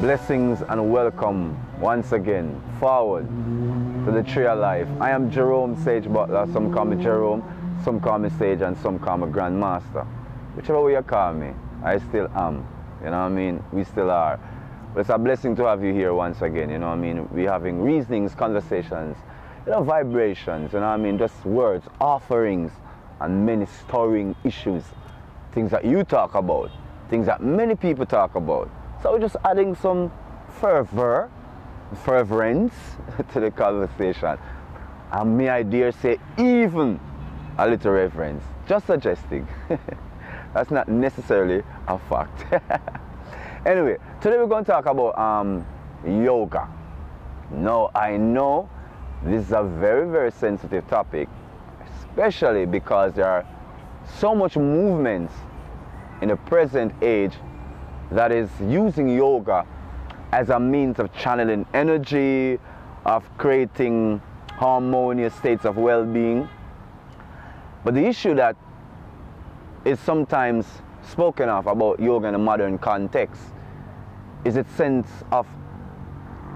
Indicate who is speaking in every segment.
Speaker 1: Blessings and welcome once again forward to the tree of life. I am Jerome Sage Butler. Some call me Jerome, some call me Sage, and some call me Grandmaster. Whichever way you call me, I still am. You know what I mean? We still are. But it's a blessing to have you here once again. You know what I mean? We're having reasonings, conversations, you know, vibrations. You know what I mean? Just words, offerings, and many stirring issues. Things that you talk about, things that many people talk about. So we're just adding some fervor, fervorance to the conversation. And may I dare say, even a little reverence. Just suggesting. That's not necessarily a fact. anyway, today we're going to talk about um, yoga. Now, I know this is a very, very sensitive topic, especially because there are so much movements in the present age that is using yoga as a means of channeling energy, of creating harmonious states of well-being. But the issue that is sometimes spoken of about yoga in a modern context is its sense of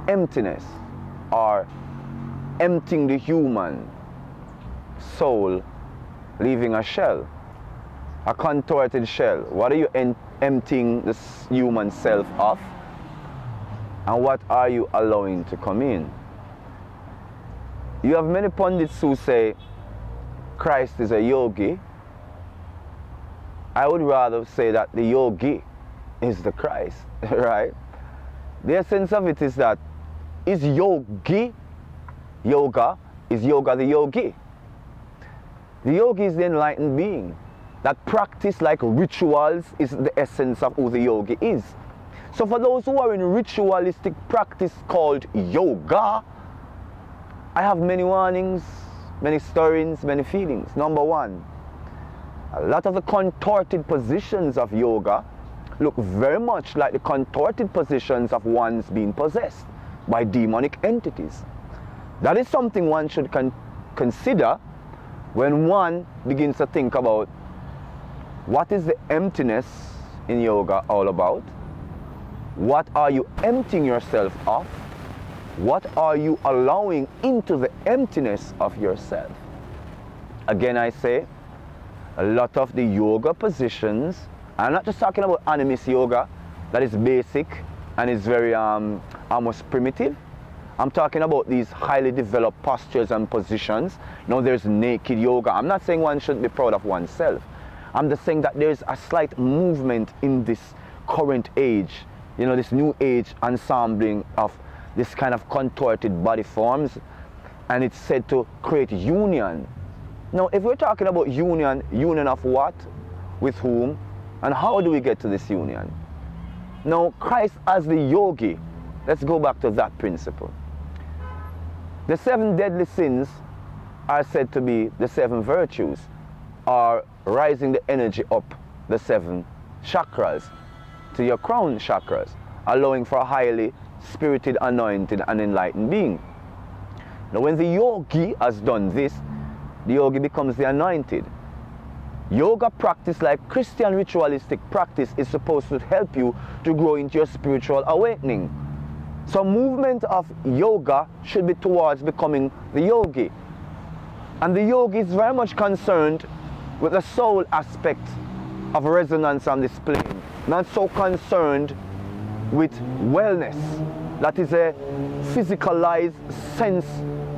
Speaker 1: emptiness or emptying the human soul, leaving a shell, a contorted shell. What are you emptying the human self of? And what are you allowing to come in? You have many pundits who say Christ is a yogi. I would rather say that the yogi is the Christ, right? The essence of it is that is yogi, yoga, is yoga the yogi? The yogi is the enlightened being that practice like rituals is the essence of who the yogi is. So for those who are in ritualistic practice called yoga, I have many warnings, many stirrings, many feelings. Number one, a lot of the contorted positions of yoga look very much like the contorted positions of ones being possessed by demonic entities. That is something one should con consider when one begins to think about what is the emptiness in yoga all about? What are you emptying yourself of? What are you allowing into the emptiness of yourself? Again, I say, a lot of the yoga positions, I'm not just talking about animist yoga, that is basic and is very um, almost primitive. I'm talking about these highly developed postures and positions. Know, there's naked yoga. I'm not saying one shouldn't be proud of oneself. I'm just saying that there's a slight movement in this current age, you know, this new age ensembling of this kind of contorted body forms, and it's said to create union. Now, if we're talking about union, union of what? With whom? And how do we get to this union? Now, Christ as the yogi, let's go back to that principle. The seven deadly sins are said to be the seven virtues are rising the energy up the seven chakras to your crown chakras, allowing for a highly spirited, anointed, and enlightened being. Now, when the yogi has done this, the yogi becomes the anointed. Yoga practice, like Christian ritualistic practice, is supposed to help you to grow into your spiritual awakening. So, movement of yoga should be towards becoming the yogi. And the yogi is very much concerned with the soul aspect of resonance on this plane, not so concerned with wellness. That is a physicalized sense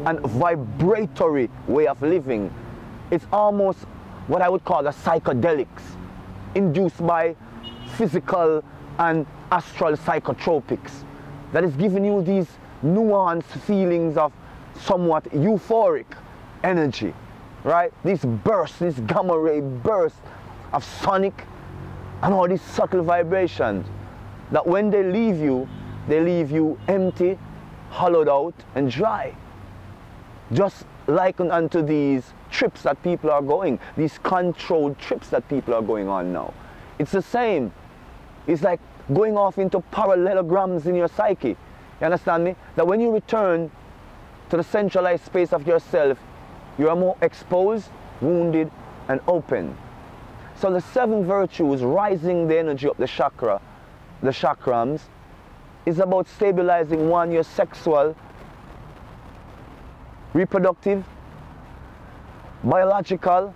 Speaker 1: and vibratory way of living. It's almost what I would call the psychedelics induced by physical and astral psychotropics that is giving you these nuanced feelings of somewhat euphoric energy right? These bursts, these gamma ray bursts of sonic and all these subtle vibrations that when they leave you, they leave you empty, hollowed out, and dry. Just likened unto these trips that people are going, these controlled trips that people are going on now. It's the same. It's like going off into parallelograms in your psyche. You understand me? That when you return to the centralized space of yourself, you are more exposed, wounded, and open. So the seven virtues, rising the energy of the chakra, the chakrams, is about stabilizing one, your sexual, reproductive, biological,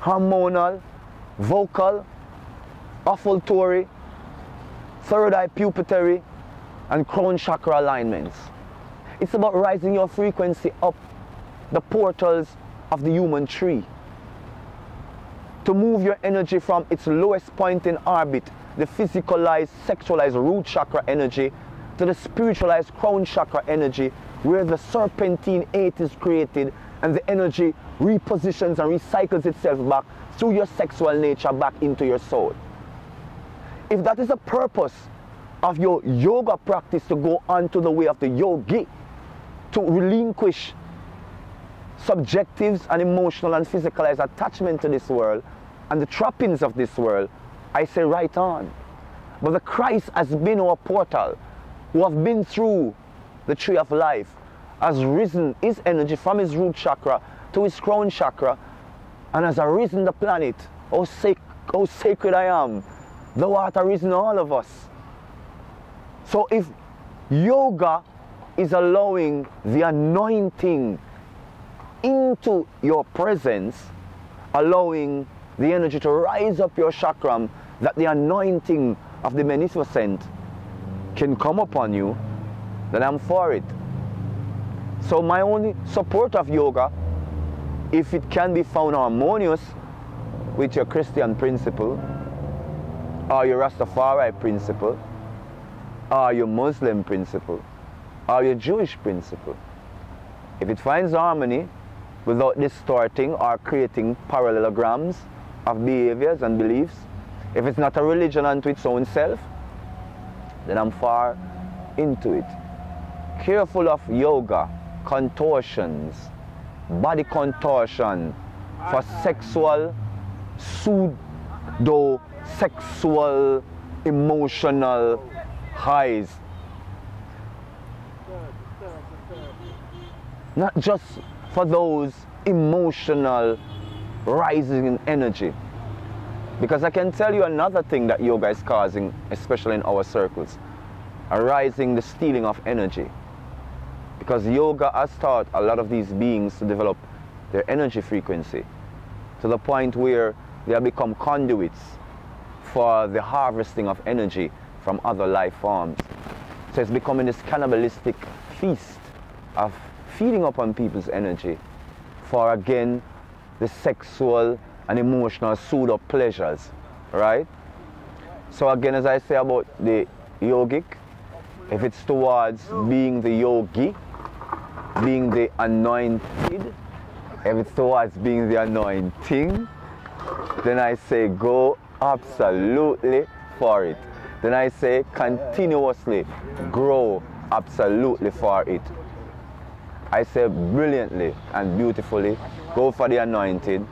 Speaker 1: hormonal, vocal, olfactory, third eye pupillary, and crown chakra alignments. It's about rising your frequency up the portals of the human tree. To move your energy from its lowest point in orbit, the physicalized, sexualized root chakra energy, to the spiritualized crown chakra energy, where the serpentine eight is created and the energy repositions and recycles itself back through your sexual nature back into your soul. If that is the purpose of your yoga practice to go on to the way of the yogi, to relinquish subjectives and emotional and physicalized attachment to this world and the trappings of this world, I say right on. But the Christ has been our portal, who have been through the tree of life, has risen his energy from his root chakra to his crown chakra, and has arisen the planet. Oh, sac- oh sacred I am, thou is in all of us. So if yoga is allowing the anointing into your presence, allowing the energy to rise up your chakram, that the anointing of the beneficent can come upon you, then I'm for it. So my only support of yoga, if it can be found harmonious with your Christian principle, or your Rastafari principle, or your Muslim principle, or your Jewish principle. If it finds harmony without distorting or creating parallelograms of behaviors and beliefs, if it's not a religion unto its own self, then I'm far into it. Careful of yoga, contortions, body contortion for sexual, pseudo sexual, emotional highs. Not just for those emotional rising in energy. Because I can tell you another thing that yoga is causing, especially in our circles, arising the stealing of energy. Because yoga has taught a lot of these beings to develop their energy frequency to the point where they have become conduits for the harvesting of energy from other life forms. So it's becoming this cannibalistic feast of feeding upon people's energy for again the sexual and emotional pseudo pleasures, right? So again, as I say about the yogic, if it's towards being the yogi, being the anointed, if it's towards being the anointing, then I say go absolutely for it. Then I say continuously grow absolutely for it. I say brilliantly and beautifully go for the anointed,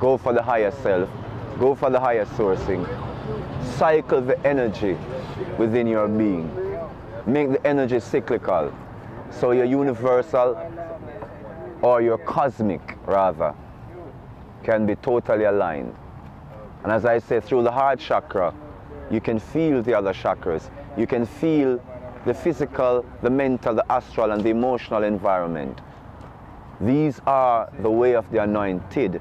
Speaker 1: go for the higher self, go for the higher sourcing. Cycle the energy within your being. Make the energy cyclical. So your universal or your cosmic rather can be totally aligned. And as I say, through the heart chakra, you can feel the other chakras. You can feel the physical, the mental, the astral, and the emotional environment. These are the way of the anointed.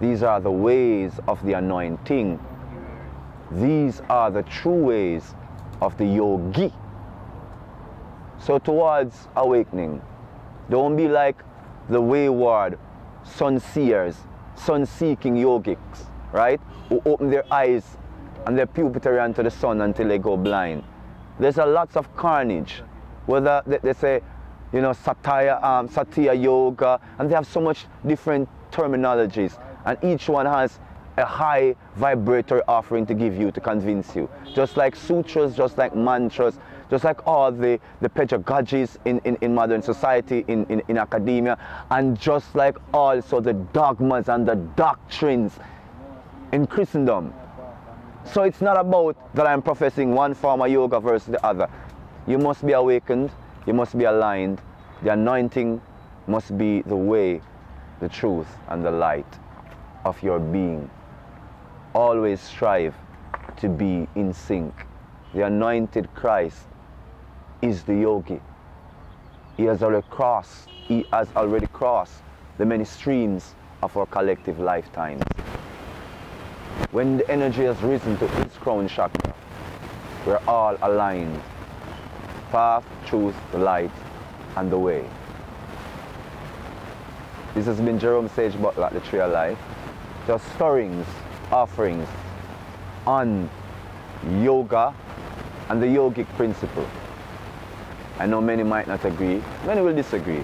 Speaker 1: These are the ways of the anointing. These are the true ways of the yogi. So, towards awakening, don't be like the wayward sun seers, sun seeking yogics, right? Who open their eyes and their pupillary onto the sun until they go blind. There's a lots of carnage. Whether they, they say, you know, satya, um, satya yoga, and they have so much different terminologies, and each one has a high vibratory offering to give you to convince you. Just like sutras, just like mantras, just like all the, the pedagogies in, in, in modern society, in, in, in academia, and just like also the dogmas and the doctrines in Christendom. So it's not about that I'm professing one form of yoga versus the other. You must be awakened, you must be aligned. The anointing must be the way, the truth, and the light of your being. always strive to be in sync. The anointed Christ is the yogi. He has already crossed, he has already crossed the many streams of our collective lifetimes. When the energy has risen to its crown chakra, we're all aligned. Path, truth, light, and the way. This has been Jerome Sage Butler at the Tree of Life. Just stirrings, offerings on yoga and the yogic principle. I know many might not agree, many will disagree.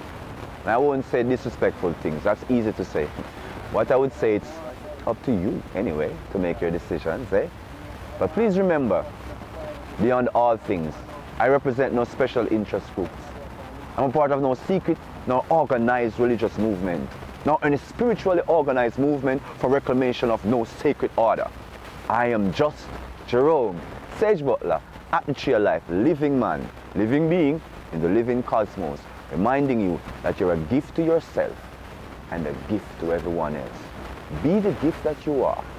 Speaker 1: And I won't say disrespectful things, that's easy to say. What I would say, it's up to you anyway to make your decisions, eh? But please remember, beyond all things, I represent no special interest groups. I'm a part of no secret, no organized religious movement, nor any spiritually organized movement for reclamation of no sacred order. I am just Jerome, Sage Butler, at the tree of life, living man, living being in the living cosmos, reminding you that you're a gift to yourself and a gift to everyone else. Be the gift that you are